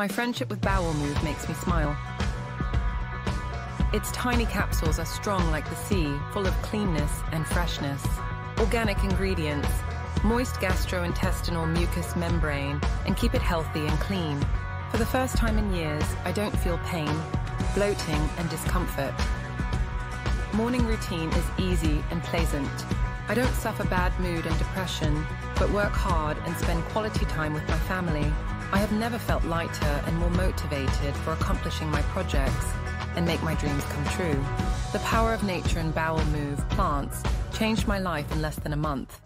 My friendship with Bowel Move makes me smile. Its tiny capsules are strong like the sea, full of cleanness and freshness. Organic ingredients, moist gastrointestinal mucous membrane, and keep it healthy and clean. For the first time in years, I don't feel pain, bloating, and discomfort. Morning routine is easy and pleasant. I don't suffer bad mood and depression, but work hard and spend quality time with my family. Have never felt lighter and more motivated for accomplishing my projects and make my dreams come true. The power of nature and bowel move plants changed my life in less than a month.